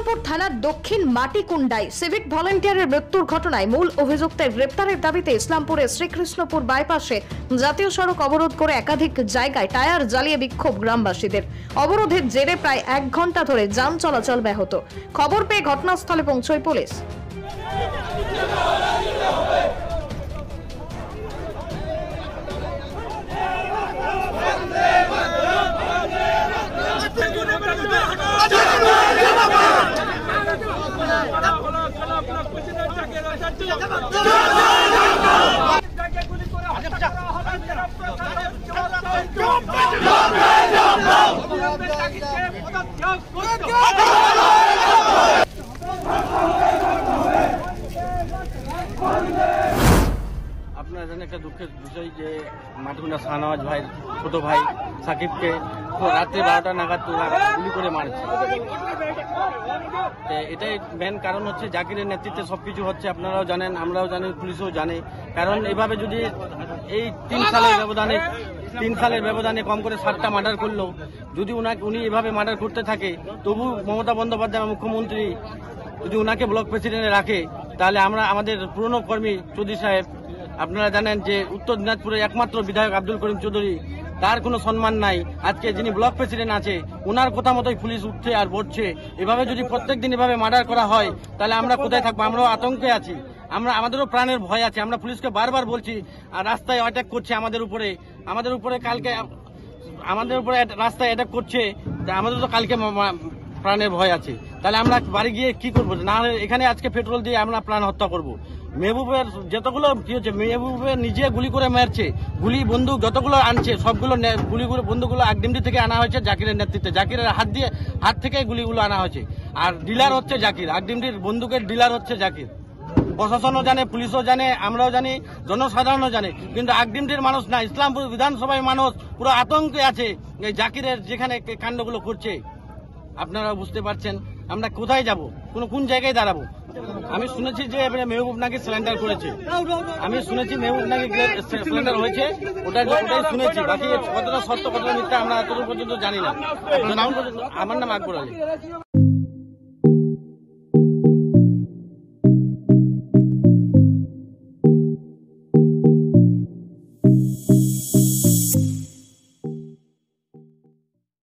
ইসলামপুর থানার দক্ষিণ মাটিকুণ্ডায় সিভিক ভলেন্টিয়ারের মৃত্যুর ঘটনায় মূল অভিযুক্তের গ্রেপ্তারের দাবিতে ইসলামপুরের শ্রীকৃষ্ণপুর বাইপাসে জাতীয় সড়ক অবরোধ করে একাধিক জায়গায় টায়ার জ্বালিয়ে বিক্ষোভ গ্রামবাসীদের। অবরোধের জেরে প্রায় এক ঘণ্টা ধরে যান চলাচল ব্যাহত। খবর পেয়ে ঘটনাস্থলে পৌঁছয় পুলিশ। আপনার জানেন একটা দুঃখের বিষয় যে মাটিগুন্ডা শাহনওয়াজ ভাই ছোট ভাই সাকিবকে রাত্রে বারোটা নাগাদ ওরা গুলি করে মারছে। এটাই মেন কারণ হচ্ছে জাকিরের নেতৃত্বে সবকিছু হচ্ছে, আপনারাও জানেন, আমরাও জানি, পুলিশও জানে। কারণ এভাবে যদি এই তিন সালের ব্যবধানে, তিন সালের ব্যবধানে কম করে সাতটা মার্ডার করল, যদি উনাকে, উনি এভাবে মার্ডার করতে থাকে, তবু মমতা বন্দ্যোপাধ্যায় মুখ্যমন্ত্রী যদি উনাকে ব্লক প্রেসিডেন্টে রাখে, তাহলে আমরা, আমাদের পুরনো কর্মী চৌধুরী সাহেব, আপনারা জানেন যে উত্তর দিনাজপুরের একমাত্র বিধায়ক আব্দুল করিম চৌধুরী তার কোনো সম্মান নাই। আজকে যিনি ব্লক প্রেসিডেন্ট আছে ওনার কথা মতোই পুলিশ উঠছে আর বসছে। এভাবে যদি প্রত্যেক দিন এভাবে মার্ডার করা হয়, তাহলে আমরা কোথায় থাকব? আমরাও আতঙ্কে আছি। আমরা, আমাদেরও প্রাণের ভয় আছে। আমরা পুলিশকে বারবার বলছি, আর রাস্তায় অ্যাটাক করছে আমাদের উপরে। আমাদের উপরে কালকে, আমাদের উপরে রাস্তায় অ্যাটাক করছে। আমাদের তো কালকে প্রাণের ভয় আছে। তাহলে আমরা বাড়ি গিয়ে কি করব? না এখানে আজকে পেট্রোল দিয়ে আমরা প্রাণ হত্যা করব। মেহবুবের যতগুলো কি হচ্ছে মেহবুবের নিজে গুলি করে মারছে, গুলি বন্দুক যতগুলো আনছে, সবগুলো গুলিগুলো বন্দুকগুলো আগডিমডি থেকে আনা হয়েছে জাকিরের নেতৃত্বে। জাকিরের হাত দিয়ে, হাত থেকে গুলিগুলো আনা হয়েছে। আর ডিলার হচ্ছে জাকির আগডিমডির বন্দুকের ডিলার হচ্ছে জাকির। প্রশাসনও জানে, পুলিশও জানে, আমরাও জানি, জনসাধারণও জানে, কিন্তু আগডিমটির মানুষ না, ইসলামপুর বিধানসভায় মানুষ, পুরো আতঙ্কে আছে জাকিরের যেখানে কাণ্ডগুলো করছে। আপনারা বুঝতে পারছেন। আমরা কোথায় যাব? কোন কোন জায়গায় দাঁড়াবো? আমি শুনেছি যে মেহবুব নাকি সিলিন্ডার করেছে। আমি শুনেছি মেহবুব নাকি সিলিন্ডার হয়েছে। ওটা ওটাই শুনেছি। বাকি কতটা সত্য, কতটা মিথ্যা আমরা এতদূর পর্যন্ত জানি না। আমার নাম আকবর আলী।